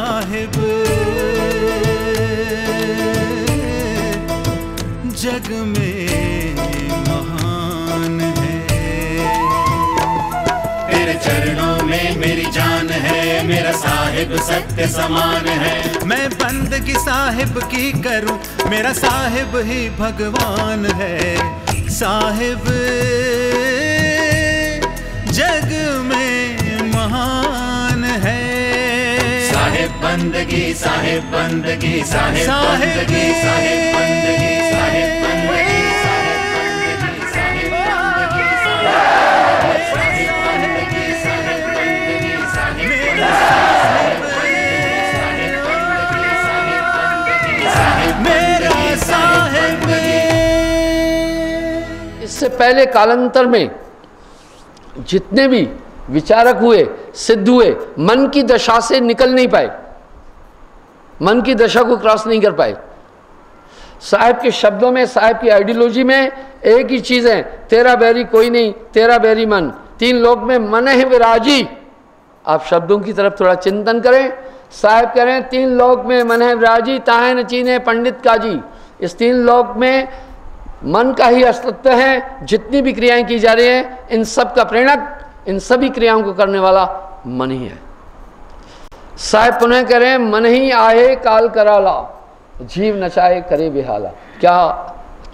साहिब। जग में महान है। तेरे चरणों में मेरी जान है मेरा साहिब सत्य समान है। मैं बंदगी साहिब की करूँ मेरा साहिब ही भगवान है। साहिब जग में महान साहिब बंदगी साहिब बंदगी साहिब बंदगी साहिब बंदगी, साहिब इससे पहले कालांतर में जितने भी विचारक हुए, सिद्ध हुए, मन की दशा से निकल नहीं पाए मन की दशा को क्रॉस नहीं कर पाए। साहब के शब्दों में, साहब की आइडियोलॉजी में एक ही चीज़ है, तेरा बैरी कोई नहीं, तेरा बैरी मन। तीन लोग में मन है विराजी। आप शब्दों की तरफ़ थोड़ा चिंतन करें। साहब कह रहे हैं, तीन लोक में मन है विराजी, ताहे न चीने पंडित काजी। इस तीन लोक में मन का ही अस्तित्व है, जितनी भी क्रियाएँ की जा रही हैं, इन सब का प्रेरक, इन सभी क्रियाओं को करने वाला मन ही है। साहेब पुनः हैं मन ही आए, काल कराला। जीव नचाए करे बिहाला। क्या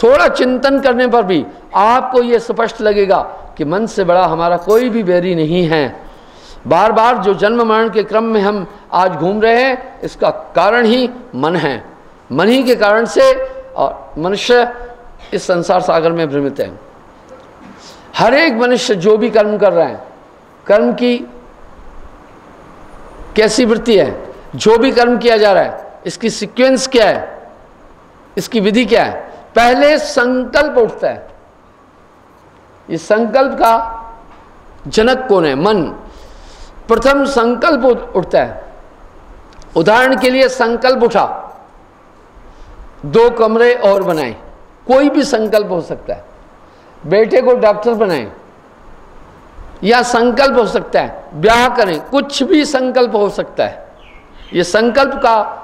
थोड़ा चिंतन करने पर भी आपको ये स्पष्ट लगेगा कि मन से बड़ा हमारा कोई भी बैरी नहीं है। बार बार जो जन्म मरण के क्रम में हम आज घूम रहे हैं, इसका कारण ही मन है। मन ही के कारण से और मनुष्य इस संसार सागर में भ्रमित है। हर एक मनुष्य जो भी कर्म कर रहे हैं, कर्म की कैसी वृत्ति है? जो भी कर्म किया जा रहा है, इसकी सीक्वेंस क्या है? इसकी विधि क्या है? पहले संकल्प उठता है। इस संकल्प का जनक कौन है? मन। प्रथम संकल्प उठता है। उदाहरण के लिए संकल्प उठा। दो कमरे और बनाए। कोई भी संकल्प हो सकता है। बेटे को डॉक्टर बनाए। या संकल्प हो सकता है, ब्याह करें, कुछ भी संकल्प हो सकता है। ये संकल्प का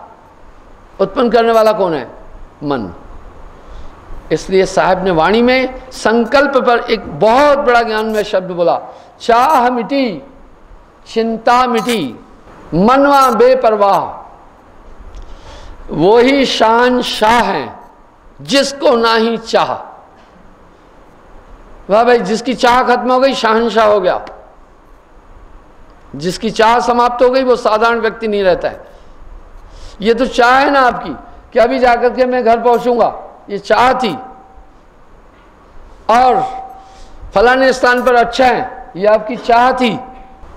उत्पन्न करने वाला कौन है? मन। इसलिए साहब ने वाणी में संकल्प पर एक बहुत बड़ा ज्ञान में शब्द बोला, चाह मिटी, चिंता मिटी, मनवा बेपरवाह। वो ही शान शाह हैं, जिसको ना ही चाह। वाह भाई, जिसकी चाह खत्म हो गई, शाहनशाह हो गया। जिसकी चाह समाप्त हो गई, वो साधारण व्यक्ति नहीं रहता है। ये तो चाह है ना आपकी, कि अभी जाकर के मैं घर पहुंचूँगा। ये चाह थी। और फलाने स्थान पर अच्छा है, ये आपकी चाह थी।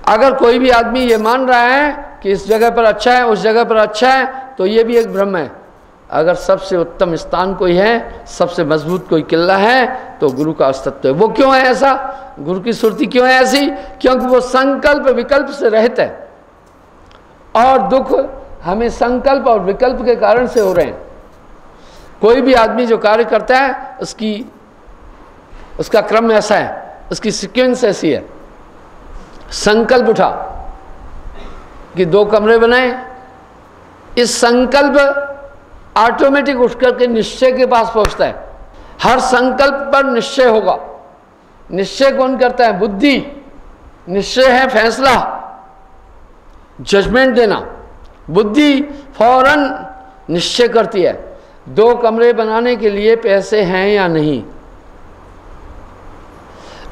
अगर कोई भी आदमी ये मान रहा है कि इस जगह पर अच्छा है, उस जगह पर अच्छा है तो ये भी एक भ्रम है। अगर सबसे उत्तम स्थान कोई है, सबसे मज़बूत कोई किला है तो गुरु का अस्तित्व है। वो क्यों है ऐसा? गुरु की सुरती क्यों है ऐसी? क्योंकि वो संकल्प विकल्प से रहित है। और दुख हमें संकल्प और विकल्प के कारण से हो रहे हैं। कोई भी आदमी जो कार्य करता है, उसकी, उसका क्रम ऐसा है, उसकी सिक्वेंस ऐसी है। संकल्प उठा कि दो कमरे बनाए। इस संकल्प ऑटोमेटिक उठ करके निश्चय के पास पहुँचता है। हर संकल्प पर निश्चय होगा। निश्चय कौन करता है? बुद्धि। निश्चय है फैसला। जजमेंट देना। बुद्धि फ़ौरन निश्चय करती है। दो कमरे बनाने के लिए पैसे हैं या नहीं?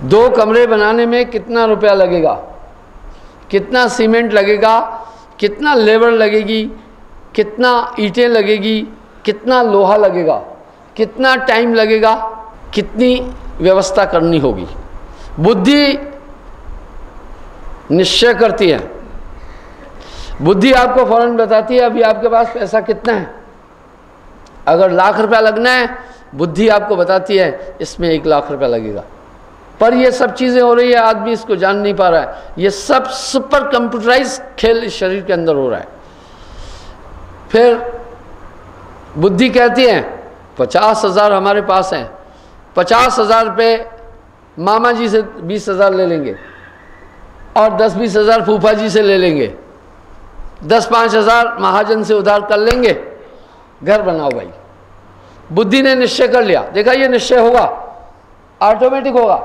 दो कमरे बनाने में कितना रुपया लगेगा? कितना सीमेंट लगेगा? कितना लेबर लगेगी? कितना ईंटें लगेगी? कितना लोहा लगेगा, कितना टाइम लगेगा, कितनी व्यवस्था करनी होगी। बुद्धि निश्चय करती है। बुद्धि आपको फ़ौरन बताती है, अभी आपके पास पैसा कितना है? अगर लाख रुपया लगना है, बुद्धि आपको बताती है, इसमें एक लाख रुपया लगेगा। पर ये सब चीज़ें हो रही है, आदमी इसको जान नहीं पा रहा है। ये सब सुपर कंप्यूटराइज खेल इस शरीर के अंदर हो रहा है। फिर बुद्धि कहती है, पचास हज़ार हमारे पास हैं। पचास हज़ार रुपये मामा जी से बीस हज़ार ले लेंगे और दस बीस हज़ार फूफा जी से ले लेंगे। दस पाँच हज़ार महाजन से उधार कर लेंगे। घर बनाओ भाई। बुद्धि ने निश्चय कर लिया। देखा, ये निश्चय होगा। ऑटोमेटिक होगा।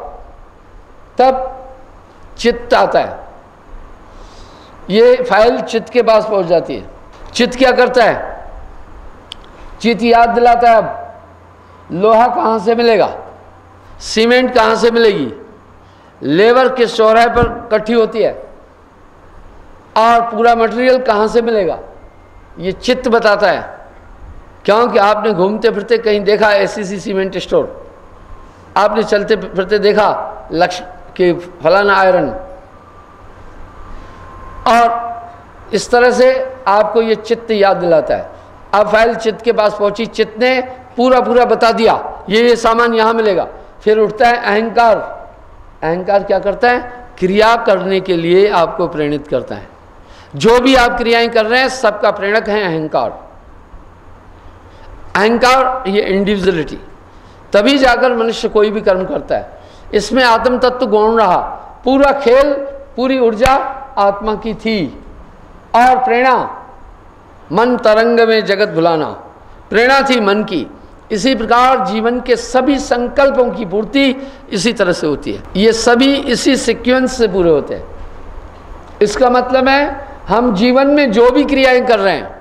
तब चित्त आता है। ये फ़ाइल चित्त के पास पहुँच जाती है। चित्त क्या करता है? चित्त याद दिलाता है अब। लोहा कहाँ से मिलेगा? सीमेंट कहाँ से मिलेगी? लेबर किस चौराहे पर इकट्ठी होती है? और पूरा मटेरियल कहाँ से मिलेगा? ये चित्त बताता है। क्योंकि आपने घूमते फिरते कहीं देखा ऐसी सी सीमेंट स्टोर आपने चलते फिरते देखा लक्ष्य के फलाना आयरन और इस तरह से आपको ये चित्त याद दिलाता है। अब फ़ाइल चित्त के पास पहुँची चित्त ने पूरा पूरा बता दिया, ये ये सामान यहाँ मिलेगा। फिर उठता है, अहंकार। अहंकार क्या करता है? क्रिया करने के लिए आपको प्रेरित करता है। जो भी आप क्रियाएँ कर रहे हैं, सबका प्रेरक है अहंकार। अहंकार, ये इंडिविजुअलिटी तभी जाकर मनुष्य कोई भी कर्म करता है। इसमें आत्म तत्व गौण रहा। पूरा खेल, पूरी ऊर्जा आत्मा की थी। और प्रेरणा मन तरंग में जगत भुलाना। प्रेरणा थी मन की। इसी प्रकार जीवन के सभी संकल्पों की पूर्ति इसी तरह से होती है। ये सभी इसी सिक्वेंस से पूरे होते हैं। इसका मतलब है, हम जीवन में जो भी क्रियाएँ कर रहे हैं,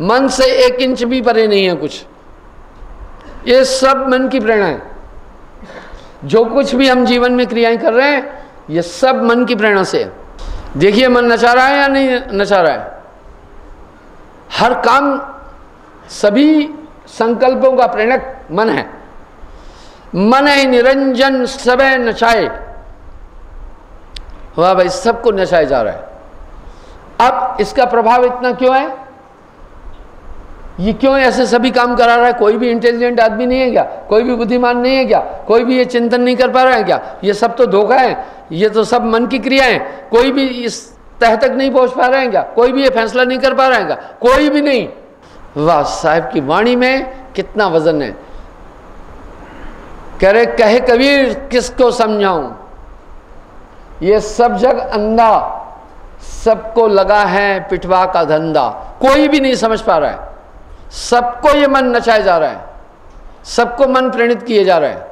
मन से एक इंच भी परे नहीं है कुछ। ये सब मन की प्रेरणा है। जो कुछ भी हम जीवन में क्रियाएँ कर रहे हैं, ये सब मन की प्रेरणा से है। देखिए, मन नचा रहा है या नहीं नचा रहा है? हर काम सभी संकल्पों का प्रेरक मन है। मन है निरंजन, सबे नचाए वाह भाई, सबको नचाया जा रहा है। अब इसका प्रभाव इतना क्यों है? ये क्यों ऐसे सभी काम करा रहा है? कोई भी इंटेलिजेंट आदमी नहीं है क्या? कोई भी बुद्धिमान नहीं है क्या? कोई भी ये चिंतन नहीं कर पा रहा है क्या? ये सब तो धोखा है। ये तो सब मन की क्रिया है। कोई भी इस तह तक नहीं पहुँच पा रहे क्या कोई भी ये फैसला नहीं कर पा रहे क्या कोई भी नहीं। वाह, साहब की वाणी में कितना वज़न है। कह रहे, कहे कबीर, किसको समझाऊं? ये सब जग अंधा, सबको लगा है पिटवा का धंधा। कोई भी नहीं समझ पा रहा है। सबको ये मन नचाया जा रहा है। सबको मन प्रेरित किए जा रहे हैं।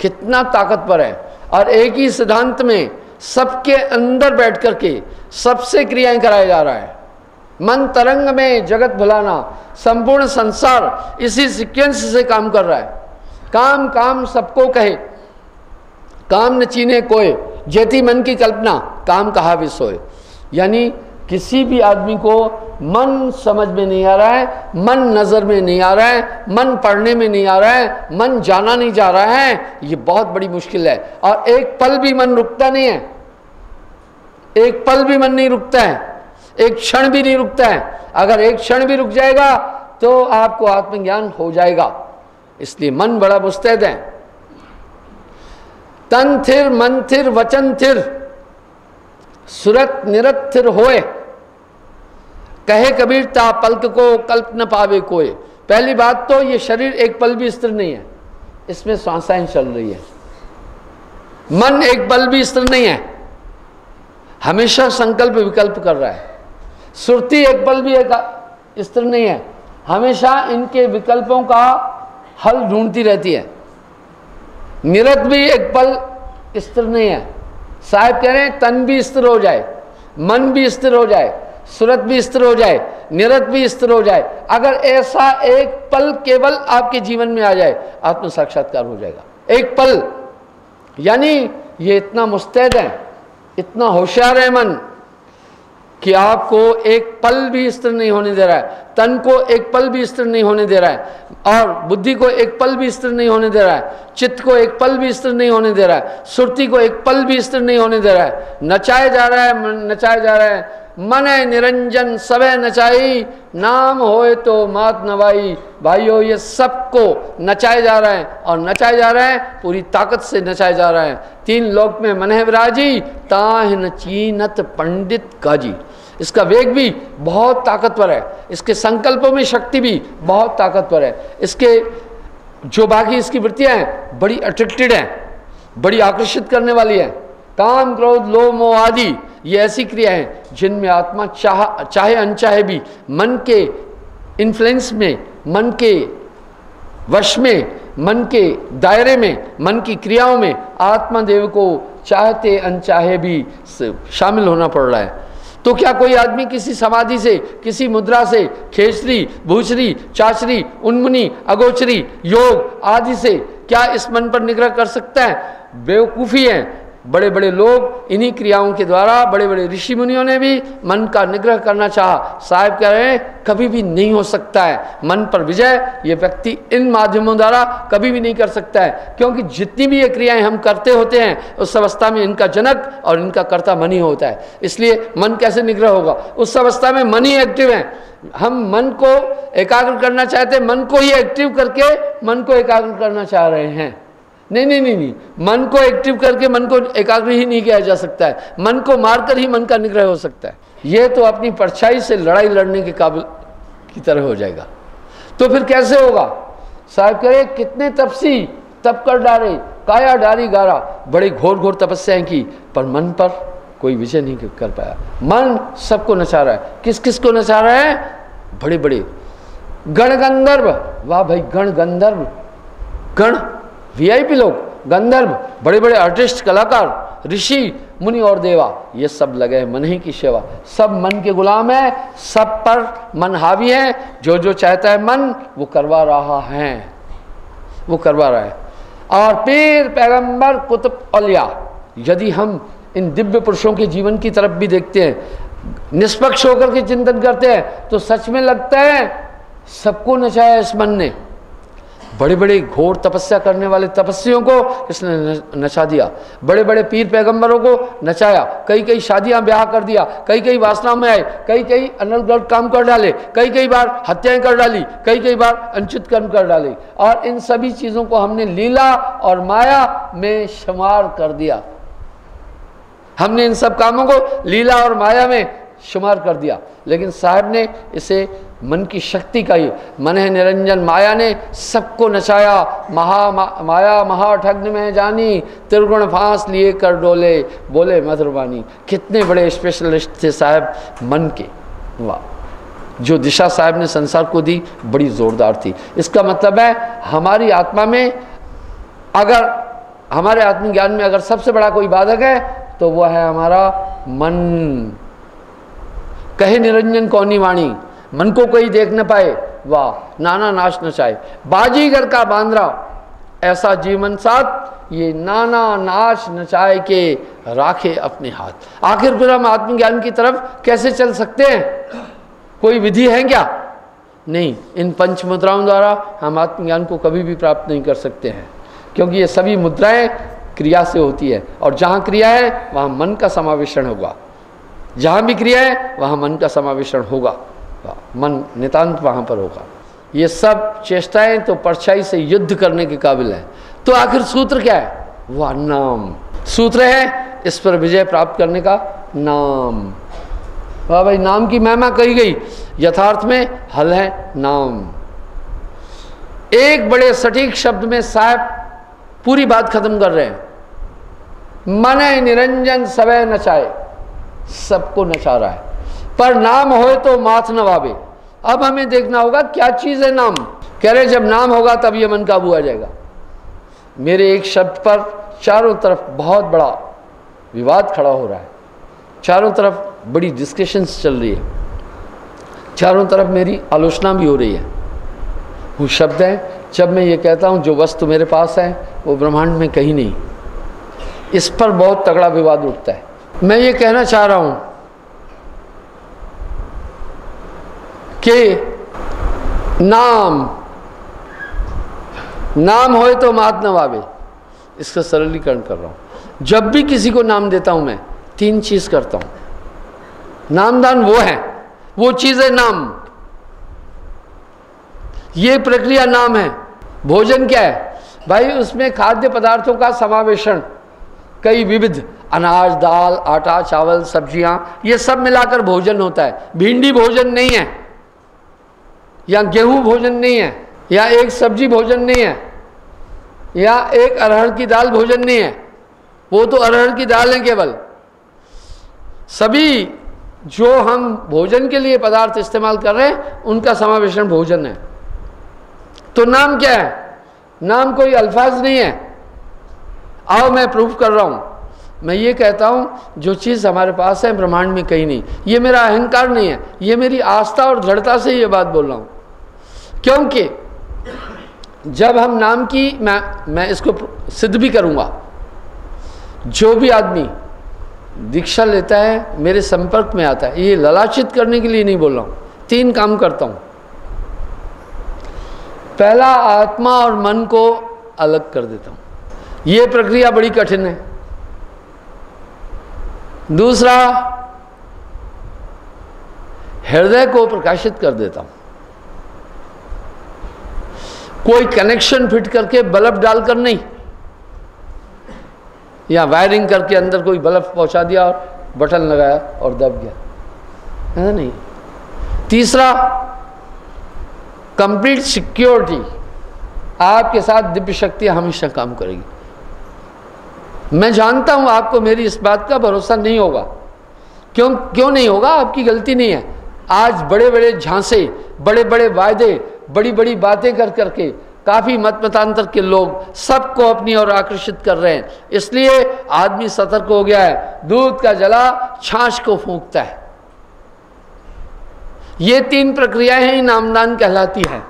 कितना ताकतवर है। और एक ही सिद्धांत में सबके अंदर बैठ कर के सबसे क्रियाएँ कराया जा रहा है। मन तरंग में जगत भुलाना, संपूर्ण संसार इसी सिक्वेंस से काम कर रहा है। काम काम सबको कहे। काम न चीने कोय जेती मन की कल्पना, काम कहा भी सोए। यानी किसी भी आदमी को मन समझ में नहीं आ रहा है, मन नज़र में नहीं आ रहा है, मन पढ़ने में नहीं आ रहा है, मन जाना नहीं जा रहा है, ये बहुत बड़ी मुश्किल है। और एक पल भी मन रुकता नहीं है। एक पल भी मन नहीं रुकता है। एक क्षण भी नहीं रुकता है। अगर एक क्षण भी रुक जाएगा तो आपको आत्मज्ञान हो जाएगा। इसलिए मन बड़ा मुस्तैद है। तन थिर, मन थिर, वचन थिर, सुरत निरत थिर होए। कहे कबीर, ता पल्क को कल्प न पावे कोई। पहली बात तो ये शरीर एक पल भी स्थिर नहीं है। इसमें श्वासाएँ चल रही है। मन एक पल भी स्थिर नहीं है। हमेशा संकल्प विकल्प कर रहा है। सुरती एक पल भी एक स्थिर नहीं है। हमेशा इनके विकल्पों का हल ढूंढती रहती है। निरत भी एक पल स्थिर नहीं है। साहब कह रहे हैं, तन भी स्थिर हो जाए, मन भी स्थिर हो जाए। सूरत भी स्थिर हो जाए, निरत भी स्थिर हो जाए, अगर ऐसा एक पल केवल आपके जीवन में आ जाए, आत्म साक्षात्कार हो जाएगा। एक पल, यानी ये इतना मुस्तैद है, इतना होशियार है मन, कि आपको एक पल भी स्थिर नहीं होने दे रहा है, तन को एक पल भी स्थिर नहीं होने दे रहा है, और बुद्धि को एक पल भी स्थिर नहीं होने दे रहा है चित्त को एक पल भी स्थिर नहीं होने दे रहा है। सुरती को एक पल भी स्थिर नहीं होने दे रहा है। नचाया जा रहा है नचाया जा रहा है। मन निरंजन सबे नचाई, नाम होए तो मात नवाई। भाइयों, ये सबको नचाए जा रहे हैं और नचाए जा रहे हैं, पूरी ताकत से नचाए जा रहे हैं। तीन लोक में मन है विराजी, ताह नचीनत पंडित काजी। इसका वेग भी बहुत ताकतवर है। इसके संकल्पों में शक्ति भी बहुत ताकतवर है। इसके जो बाकी इसकी वृत्तियाँ हैं, बड़ी अट्रैक्टेड हैं, बड़ी आकर्षित करने वाली हैं। काम, क्रोध, लोभ, मोह आदि, ये ऐसी क्रिया है जिनमें आत्मा चाह, चाहे अनचाहे भी, मन के इन्फ्लुएंस में, मन के वश में, मन के दायरे में, मन की क्रियाओं में आत्मादेव को चाहते, अनचाहे भी शामिल होना पड़ रहा है। तो क्या कोई आदमी किसी समाधि से, किसी मुद्रा से, खेसरी, भूसरी चाचरी उन्मुनी, अगोचरी, योग आदि से क्या इस मन पर निग्रह कर सकता है? बेवकूफ़ी है। बड़े बड़े लोग इन्हीं क्रियाओं के द्वारा बड़े बड़े ऋषि मुनियों ने भी मन का निग्रह करना चाहा। साहब कह रहे हैं, कभी भी नहीं हो सकता है। मन पर विजय, ये व्यक्ति इन माध्यमों द्वारा कभी भी नहीं कर सकता है। क्योंकि जितनी भी ये क्रियाएँ हम करते होते हैं, उस अवस्था में इनका जनक और इनका कर्ता मन ही होता है। इसलिए मन कैसे निग्रह होगा? उस अवस्था में मन ही एक्टिव है। हम मन को एकाग्र करना चाहते मन को ही एक्टिव करके मन को एकाग्र करना चाह रहे हैं। नहीं नहीं नहीं नहीं। मन को एक्टिव करके मन को एकाग्र ही नहीं किया जा सकता है। मन को मारकर ही मन का निग्रह हो सकता है। यह तो अपनी परछाई से लड़ाई लड़ने के काबिल की तरह हो जाएगा। तो फिर कैसे होगा? साहब करे कितने तपसी, तप कर डारे काया डारी गारा। बड़ी घोर घोर तपस्याएँ की, पर मन पर कोई विजय नहीं कर पाया। मन सबको नचा रहा है। किस किस को नचा रहा है? बड़े बड़े गण गंधर्व। वाह भाई, गण गंधर्व। गण वीआईपी लोग, गंधर्व बड़े बड़े आर्टिस्ट कलाकार, ऋषि, मुनि और देवा, ये सब लगे हैं मन ही की सेवा। सब मन के गुलाम है, सब पर मन हावी है जो जो चाहता है मन, वो करवा रहा है। वो करवा रहा है। और पीर पैगंबर कुतुब अलिया यदि हम इन दिव्य पुरुषों के जीवन की तरफ़ भी देखते हैं, निष्पक्ष होकर के चिंतन करते हैं तो सच में लगता है, सबको नचाया इस मन ने। बड़े बड़े घोर तपस्या करने वाले तपस्वियों को इसने नचा दिया? बड़े बड़े पीर पैगंबरों को नचाया। कई कई शादियाँ ब्याह कर दिया। कई कई वासनाओं में आए। कई कई अनलगढ़ काम कर डाले। कई कई बार हत्याएँ कर डाली। कई कई बार अनुचित कर्म कर डाले। और इन सभी चीज़ों को हमने लीला और माया में शुमार कर दिया। हमने इन सब कामों को लीला और माया में शुमार कर दिया। लेकिन साहब ने इसे मन की शक्ति का ही मन है निरंजन माया ने सबको नचाया। महा मा, माया महाठग्न में जानी त्रिगुण फांस लिए कर डोले। बोले मधुरवानी कितने बड़े स्पेशलिस्ट थे साहब मन के। वाह। जो दिशा साहब ने संसार को दी बड़ी ज़ोरदार थी। इसका मतलब है हमारी आत्मा में अगर हमारे आत्मज्ञान में अगर सबसे बड़ा कोई बाधक है तो वह है हमारा मन। कहे निरंजन कौनी वाणी, मन को कोई देख न पाए, वाह, नाना नाश न चाहे। बाजीगर का बांद्रा, ऐसा जीवन साथ, ये नाना नाश नचाए के राखे अपने हाथ। आखिर फिर हम आत्मज्ञान की तरफ़ कैसे चल सकते हैं? कोई विधि है क्या? नहीं, इन पंच मुद्राओं द्वारा हम आत्मज्ञान को कभी भी प्राप्त नहीं कर सकते हैं, क्योंकि ये सभी मुद्राएँ क्रिया से होती है, और जहाँ क्रिया है, वहाँ मन का समावेशन होगा। जहाँ भी क्रिया है, वहाँ मन का समावेशन होगा। मन नितांत वहाँ पर होगा। ये सब चेष्टाएँ तो परछाई से युद्ध करने के काबिल है। तो आखिर सूत्र क्या है? वह नाम। सूत्र है, इस पर विजय प्राप्त करने का नाम। वाह भाई, नाम की महिमा कही गई। यथार्थ में हल है नाम। एक बड़े सटीक शब्द में साहब पूरी बात खत्म कर रहे हैं। मन निरंजन सवय नचाए सबको नचा रहा है। पर नाम हो तो माथ नवाबे अब हमें देखना होगा क्या चीज़ है नाम। कह रहे, जब नाम होगा तब ये मन काबू आ जाएगा। मेरे एक शब्द पर चारों तरफ़ बहुत बड़ा विवाद खड़ा हो रहा है। चारों तरफ़ बड़ी डिस्कशंस चल रही है। चारों तरफ़ मेरी आलोचना भी हो रही है। वो शब्द है, जब मैं ये कहता हूँ, जो वस्तु मेरे पास है, वो ब्रह्मांड में कहीं नहीं। इस पर बहुत तगड़ा विवाद उठता है। मैं ये कहना चाह रहा हूँ कि नाम नाम होए तो मात नवाबे इसका सरलीकरण कर रहा हूँ। जब भी किसी को नाम देता हूँ मैं, तीन चीज़ करता हूँ। नामदान वो है, वो चीज़ है नाम। ये प्रक्रिया नाम है। भोजन क्या है? भाई, उसमें खाद्य पदार्थों का समावेशन, कई विविध। अनाज, दाल, आटा, चावल, सब्ज़ियाँ, ये सब मिलाकर भोजन होता है। भिंडी भोजन नहीं है, या गेहूँ भोजन नहीं है, या एक सब्ज़ी भोजन नहीं है, या एक अरहर की दाल भोजन नहीं है, वो तो अरहर की दाल है केवल। सभी जो हम भोजन के लिए पदार्थ इस्तेमाल कर रहे हैं, उनका समावेशन भोजन है। तो नाम क्या है? नाम कोई अल्फाज नहीं है। आओ मैं प्रूफ कर रहा हूँ। मैं ये कहता हूँ, जो चीज़ हमारे पास है, ब्रह्मांड में कहीं नहीं। ये मेरा अहंकार नहीं है, ये मेरी आस्था और दृढ़ता से ये बात बोल रहा हूँ। क्योंकि जब हम नाम की, मैं मैं इसको सिद्ध भी करूँगा। जो भी आदमी दीक्षा लेता है, मेरे संपर्क में आता है, ये ललाचित करने के लिए नहीं बोल रहा हूँ। तीन काम करता हूँ। पहला, आत्मा और मन को अलग कर देता हूँ। ये प्रक्रिया बड़ी कठिन है। दूसरा, हृदय को प्रकाशित कर देता हूँ। कोई कनेक्शन फिट करके बल्ब डालकर नहीं। या वायरिंग करके अंदर कोई बल्ब पहुँचा दिया और बटन लगाया और दब गया। है नहीं? तीसरा कंप्लीट सिक्योरिटी आपके साथ दिव्य शक्ति हमेशा काम करेगी। मैं जानता हूँ आपको मेरी इस बात का भरोसा नहीं होगा। क्यों क्यों नहीं होगा? आपकी गलती नहीं है। आज बड़े बड़े झांसे बड़े बड़े वायदे बड़ी बड़ी बातें कर करके, काफ़ी मत मतांतर के लोग सबको अपनी ओर आकर्षित कर रहे हैं। इसलिए आदमी सतर्क हो गया है। दूध का जला, छाछ को फूंकता है। ये तीन प्रक्रियाएँ ही नामदान कहलाती हैं।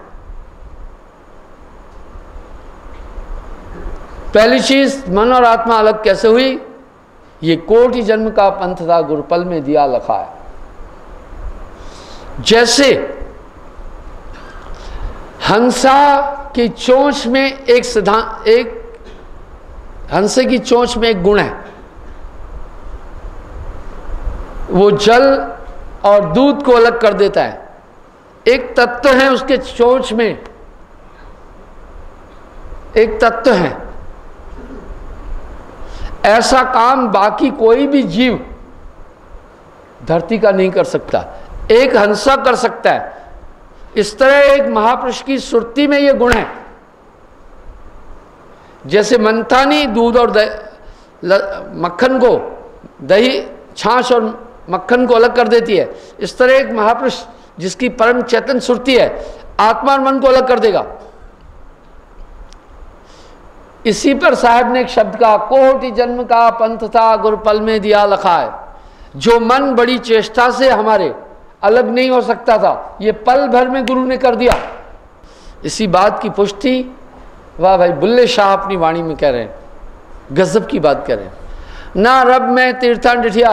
पहली चीज़, मन और आत्मा अलग कैसे हुई? ये कोटि जन्म का पंथ था, गुरुपल में दिया लखा है। जैसे हंसा की चोंच में एक सिद्धांत एक हंसे की चोंच में एक गुण है। वो जल और दूध को अलग कर देता है। एक तत्व है उसके चोंच में। एक तत्व है। ऐसा काम बाकी कोई भी जीव धरती का नहीं कर सकता। एक हंसा कर सकता है। इस तरह एक महापुरुष की सुरती में यह गुण है। जैसे मंथानी दूध और मक्खन को, दही, छाछ और मक्खन को अलग कर देती है। इस तरह एक महापुरुष जिसकी परम चेतन सुरती है, आत्मा और मन को अलग कर देगा। इसी पर साहब ने एक शब्द का कोटि जन्म का पंथ था गुरुपल में दिया लखा है। जो मन बड़ी चेष्टा से हमारे अलग नहीं हो सकता था, ये पल भर में गुरु ने कर दिया। इसी बात की पुष्टि, वाह भाई, बुल्ले शाह अपनी वाणी में कह रहे हैं, गजब की बात कह रहे हैं। ना रब में तीर्थन डिठिया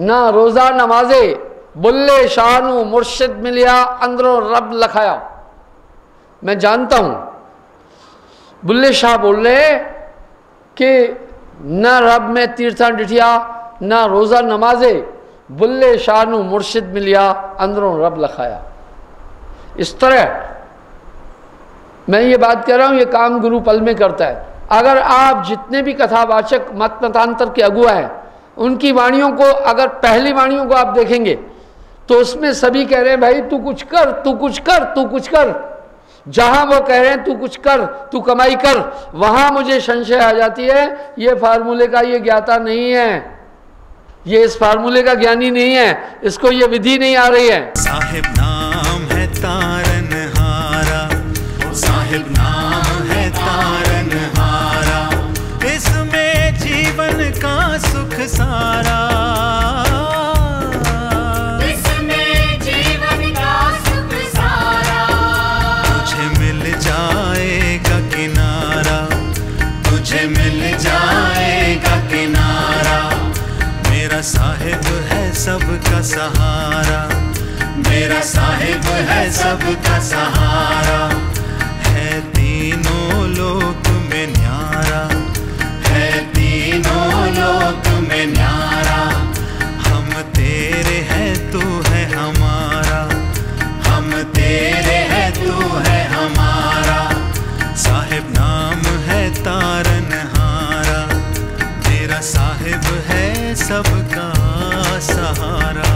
ना रोज़ा नमाजे, बुल्ले शाहनु मुर्शिद मिलिया, अंदरों रब लखाया। मैं जानता हूँ बुल्ले शाह बोल रहे कि न रब में तीर्थन डिठिया, न रोज़ा नमाजे। बुल्ले शाहनु मुर्शिद मिलिया, अंदरों रब लखाया। इस तरह मैं ये बात कह रहा हूँ, ये काम गुरु पल में करता है। अगर आप जितने भी कथावाचक मत मतांतर के अगुआ हैं, उनकी वाणियों को, अगर पहली वाणियों को आप देखेंगे तो उसमें सभी कह रहे हैं, भाई, तू कुछ कर, तू कुछ कर, तू कुछ कर। जहाँ वो कह रहे हैं, तू कुछ कर, तू कमाई कर। वहाँ मुझे संशय आ जाती है, ये फार्मूले का ये ज्ञाता नहीं है। ये इस फार्मूले का ज्ञानी नहीं है। इसको ये विधि नहीं आ रही है। साहिब नाम है तारन हारा साहिब नाम है तारन हारा इसमें जीवन का सुख सारा। साहिब है सबका सहारा। मेरा साहेब है सबका सहारा। है तीनों लोक में न्यारा। है तीनों लोक में न्यारा। सबका सहारा।